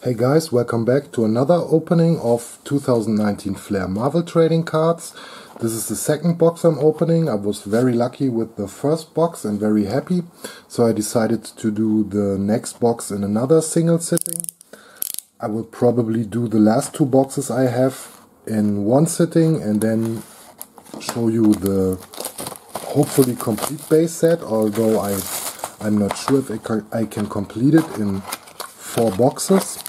Hey guys, welcome back to another opening of 2019 Flair Marvel Trading Cards. This is the second box I'm opening. I was very lucky with the first box and very happy. So I decided to do the next box in another single sitting. I will probably do the last two boxes I have in one sitting and then show you the hopefully complete base set, although I, I'm not sure if I can, I can complete it in four boxes.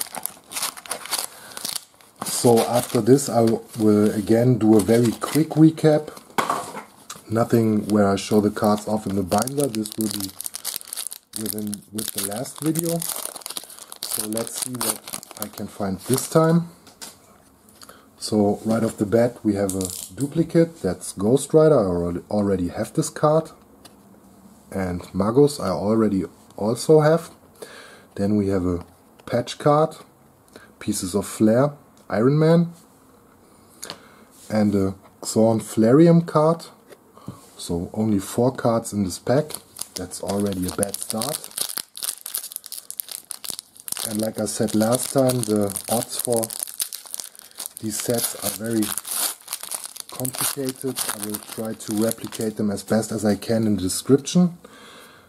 So after this I will again do a very quick recap. Nothing where I show the cards off in the binder. This will be within with the last video. So let's see what I can find this time. So right off the bat we have a duplicate, that's Ghost Rider, I already have this card. And Magus I already also have. Then we have a patch card, Pieces of Flair, Iron Man and a Xorn Flarium card. So only four cards in this pack. That's already a bad start. And like I said last time, the odds for these sets are very complicated. I will try to replicate them as best as I can in the description.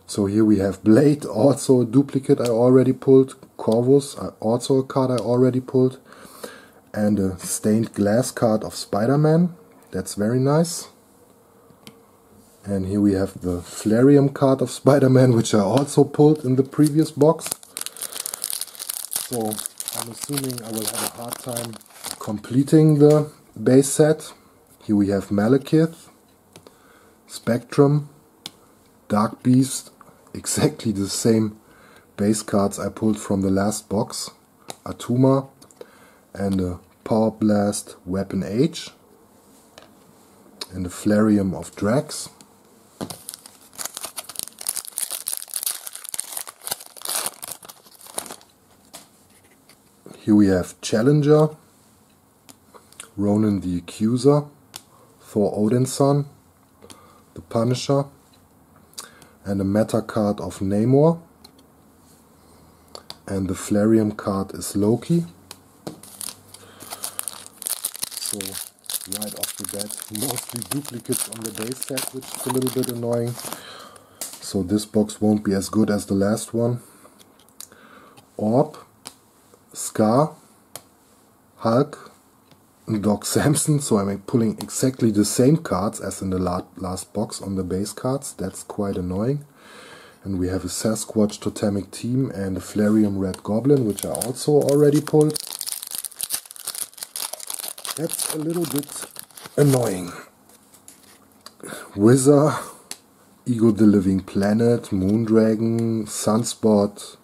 So here we have Blade, also a duplicate I already pulled. Corvus, uh, also a card I already pulled and a stained glass card of Spider-Man. That's very nice. And here we have the Flarium card of Spider-Man, which I also pulled in the previous box. So I'm assuming I will have a hard time completing the base set. Here we have Malekith, Spectrum, Dark Beast, exactly the same base cards I pulled from the last box. Attuma, and a Power Blast Weapon H and a Flarium of Drax. Here we have Challenger, Ronan the Accuser, Thor Odinson, the Punisher, and a Matter card of Namor. And the Flarium card is Loki. So right off the bat, mostly duplicates on the base set, which is a little bit annoying. So this box won't be as good as the last one. Orb, Scar, Hulk, Doc Samson. So I'm pulling exactly the same cards as in the last box on the base cards. That's quite annoying. And we have a Sasquatch Totemic Team and a Flarium Red Goblin, which I also already pulled. That's a little bit annoying. Wizard, Ego the Living Planet, Moondragon, Sunspot,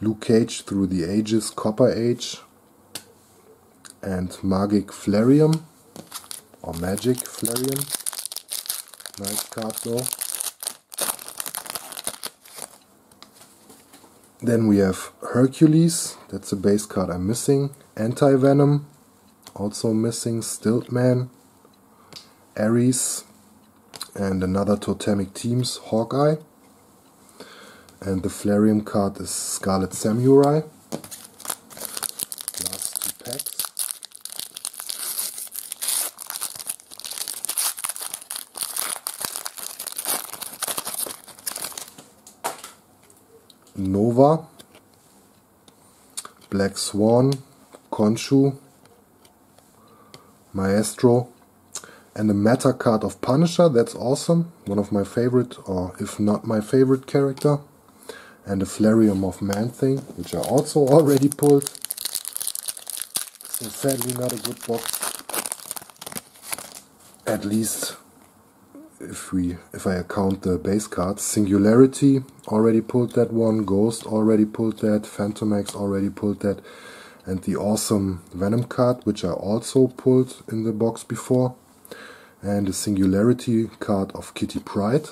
Luke Cage Through the Ages, Copper Age, and Magik Flarium, or Magik Flarium. Nice card though. Then we have Hercules, that's a base card I'm missing. Anti-Venom, also missing Stiltman, Ares, and another Totemic Teams, Hawkeye. And the Flarium card is Scarlet Samurai. Last two packs. Nova, Black Swan, Khonshu, Maestro, and a Matter card of Punisher, that's awesome. One of my favorite, or if not my favorite character. And a Flarium of Man-Thing, which I also already pulled. So sadly not a good box. At least if we if I account the base cards. Singularity already pulled that one, Ghost already pulled that, Fantomex already pulled that and the awesome Venom card, which I also pulled in the box before, and the Singularity card of Kitty Pryde,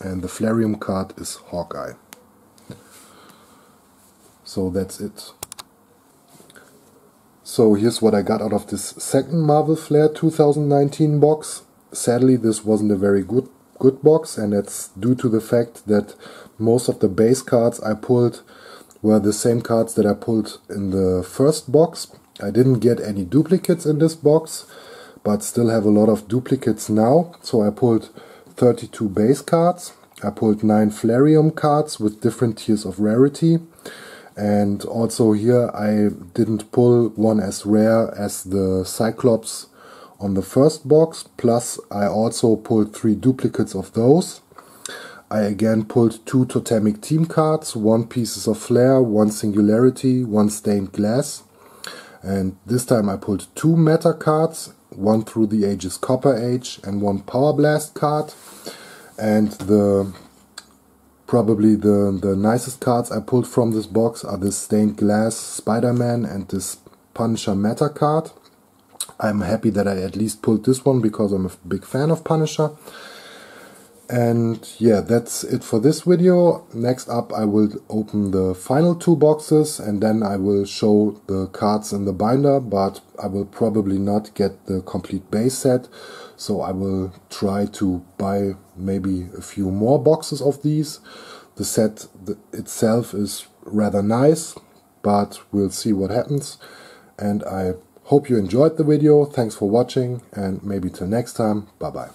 and the Flarium card is Hawkeye. So that's it. So here's what I got out of this second Marvel Flair 2019 box. Sadly, this wasn't a very good good box, and that's due to the fact that most of the base cards I pulled were the same cards that I pulled in the first box. I didn't get any duplicates in this box, but still have a lot of duplicates now. So I pulled 32 base cards. I pulled 9 Flarium cards with different tiers of rarity. And also here I didn't pull one as rare as the Cyclops on the first box. Plus I also pulled 3 duplicates of those. I again pulled two Totemic Team cards, one Pieces of Flair, one Singularity, one Stained Glass. And this time I pulled two Matter cards, one Through the Ages Copper Age and one Power Blast card. And the probably the, the nicest cards I pulled from this box are this Stained Glass Spider-Man and this Punisher Matter card. I'm happy that I at least pulled this one because I'm a big fan of Punisher. And yeah, that's it for this video. Next up I will open the final two boxes and then I will show the cards in the binder, but I will probably not get the complete base set. So I will try to buy maybe a few more boxes of these. The set itself is rather nice, but we'll see what happens. And I hope you enjoyed the video. Thanks for watching and maybe till next time. Bye bye.